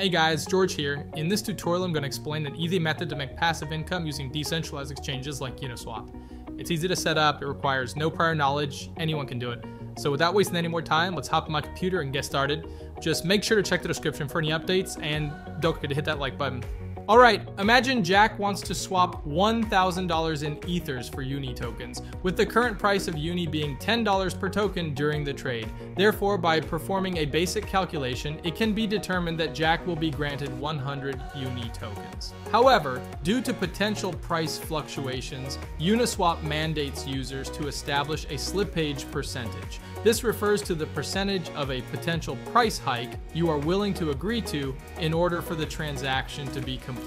Hey guys, George here. In this tutorial, I'm going to explain an easy method to make passive income using decentralized exchanges like Uniswap. It's easy to set up, it requires no prior knowledge, anyone can do it. So without wasting any more time, let's hop on my computer and get started. Just make sure to check the description for any updates and don't forget to hit that like button. All right, imagine Jack wants to swap $1,000 in Ethers for Uni tokens, with the current price of Uni being $10 per token during the trade. Therefore, by performing a basic calculation, it can be determined that Jack will be granted 100 Uni tokens. However, due to potential price fluctuations, Uniswap mandates users to establish a slippage percentage. This refers to the percentage of a potential price hike you are willing to agree to in order for the transaction to be completed.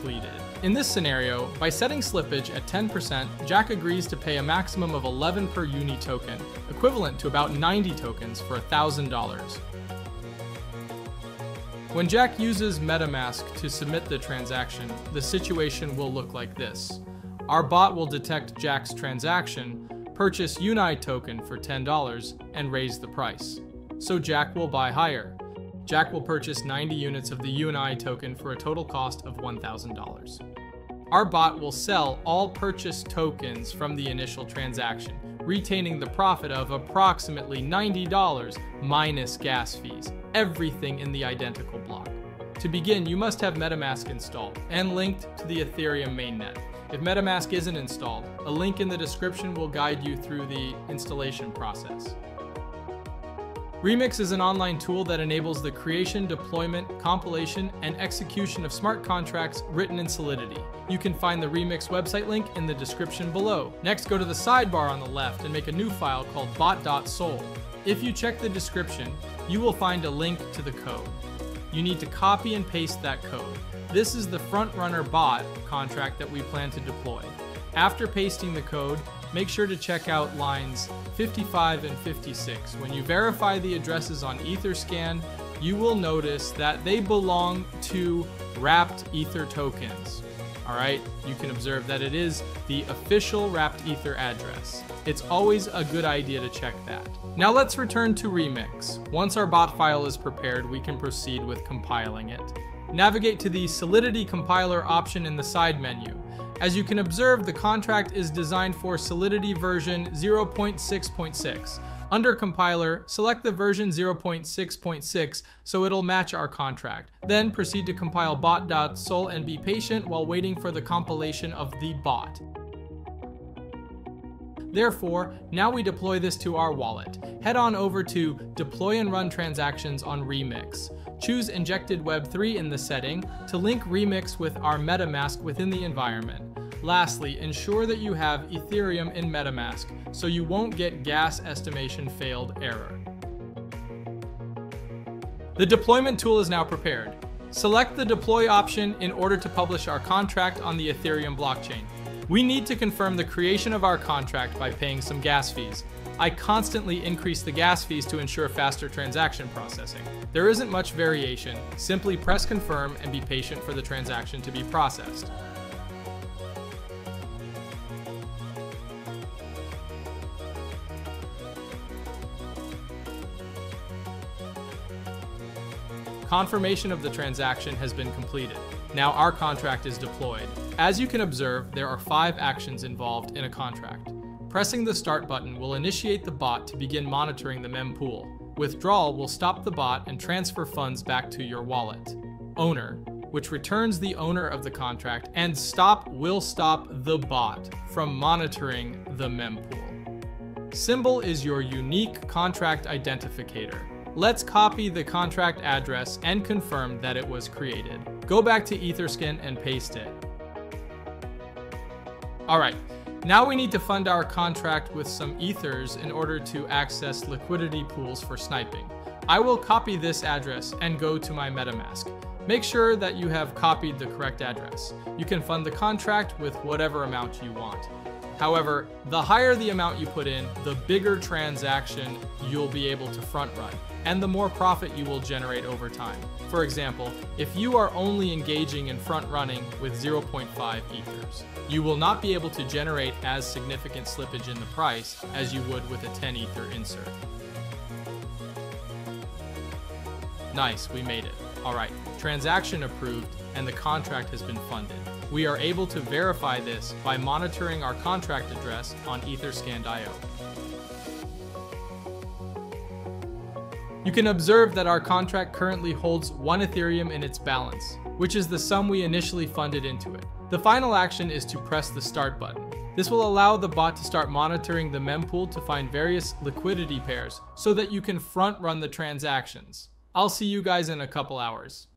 In this scenario, by setting slippage at 10%, Jack agrees to pay a maximum of 11 per uni token, equivalent to about 90 tokens for $1,000. When Jack uses MetaMask to submit the transaction, the situation will look like this. Our bot will detect Jack's transaction, purchase Uni token for $10, and raise the price. So Jack will buy higher. Jack will purchase 90 units of the Uni token for a total cost of $1,000. Our bot will sell all purchased tokens from the initial transaction, retaining the profit of approximately $90 minus gas fees, everything in the identical block. To begin, you must have MetaMask installed and linked to the Ethereum mainnet. If MetaMask isn't installed, a link in the description will guide you through the installation process. Remix is an online tool that enables the creation, deployment, compilation, and execution of smart contracts written in Solidity. You can find the Remix website link in the description below. Next, go to the sidebar on the left and make a new file called bot.sol. If you check the description, you will find a link to the code. You need to copy and paste that code. This is the Frontrunner bot contract that we plan to deploy. After pasting the code, make sure to check out lines 55 and 56. When you verify the addresses on Etherscan, you will notice that they belong to wrapped Ether tokens. All right, you can observe that it is the official wrapped Ether address. It's always a good idea to check that. Now let's return to Remix. Once our bot file is prepared, we can proceed with compiling it navigate to the Solidity compiler option in the side menu. As you can observe, the contract is designed for Solidity version 0.6.6. Under compiler, select the version 0.6.6 so it'll match our contract. Then proceed to compile bot.sol and be patient while waiting for the compilation of the bot. Therefore, now we deploy this to our wallet. Head on over to Deploy and Run Transactions on Remix. Choose Injected Web 3 in the setting to link Remix with our MetaMask within the environment. Lastly, ensure that you have Ethereum in MetaMask so you won't get gas estimation failed error. The deployment tool is now prepared. Select the deploy option in order to publish our contract on the Ethereum blockchain. We need to confirm the creation of our contract by paying some gas fees. I constantly increase the gas fees to ensure faster transaction processing. There isn't much variation, simply press confirm and be patient for the transaction to be processed. Confirmation of the transaction has been completed. Now our contract is deployed. As you can observe, there are five actions involved in a contract. Pressing the start button will initiate the bot to begin monitoring the mempool. Withdrawal will stop the bot and transfer funds back to your wallet. Owner, which returns the owner of the contract, and stop will stop the bot from monitoring the mempool. Symbol is your unique contract identificator. Let's copy the contract address and confirm that it was created. Go back to Etherscan and paste it. All right, now we need to fund our contract with some ethers in order to access liquidity pools for sniping. I will copy this address and go to my MetaMask. Make sure that you have copied the correct address. You can fund the contract with whatever amount you want. However, the higher the amount you put in, the bigger transaction you'll be able to front run, and the more profit you will generate over time. For example, if you are only engaging in front running with 0.5 ethers, you will not be able to generate as significant slippage in the price as you would with a 10 ether insert. Nice, we made it. Alright, transaction approved and the contract has been funded. We are able to verify this by monitoring our contract address on Etherscan.io. You can observe that our contract currently holds 1 Ethereum in its balance, which is the sum we initially funded into it. The final action is to press the start button. This will allow the bot to start monitoring the mempool to find various liquidity pairs so that you can front run the transactions. I'll see you guys in a couple hours.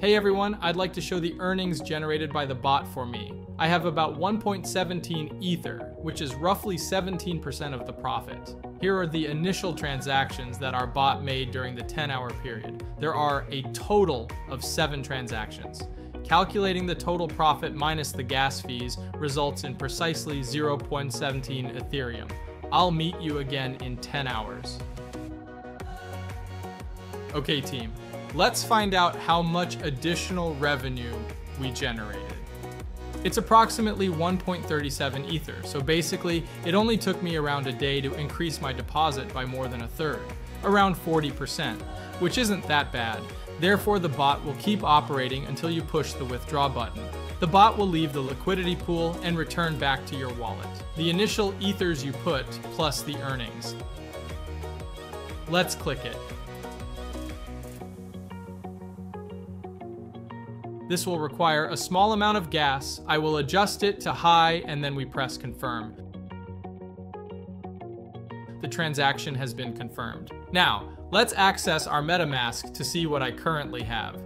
Hey everyone, I'd like to show the earnings generated by the bot for me. I have about 1.17 Ether, which is roughly 17% of the profit. Here are the initial transactions that our bot made during the 10 hour period. There are a total of 7 transactions. Calculating the total profit minus the gas fees results in precisely 0.17 Ethereum. I'll meet you again in 10 hours. Okay team, Let's find out how much additional revenue we generated. It's approximately 1.37 Ether, so basically it only took me around a day to increase my deposit by more than a third, around 40%, which isn't that bad. Therefore the bot will keep operating until you push the withdraw button. The bot will leave the liquidity pool and return back to your wallet. The initial ethers you put plus the earnings. Let's click it. This will require a small amount of gas. I will adjust it to high and then we press confirm. The transaction has been confirmed. Now, let's access our MetaMask to see what I currently have.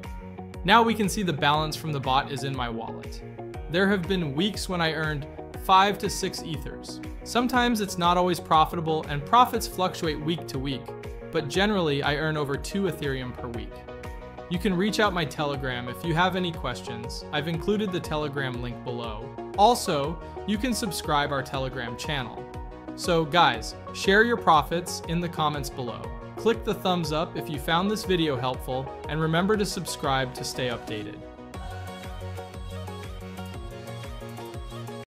Now we can see the balance from the bot is in my wallet. There have been weeks when I earned 5 to 6 ethers. Sometimes it's not always profitable and profits fluctuate week to week, but generally I earn over 2 Ethereum per week. You can reach out my Telegram if you have any questions. I've included the Telegram link below. Also, you can subscribe our Telegram channel. So guys, share your profits in the comments below. Click the thumbs up if you found this video helpful, and remember to subscribe to stay updated.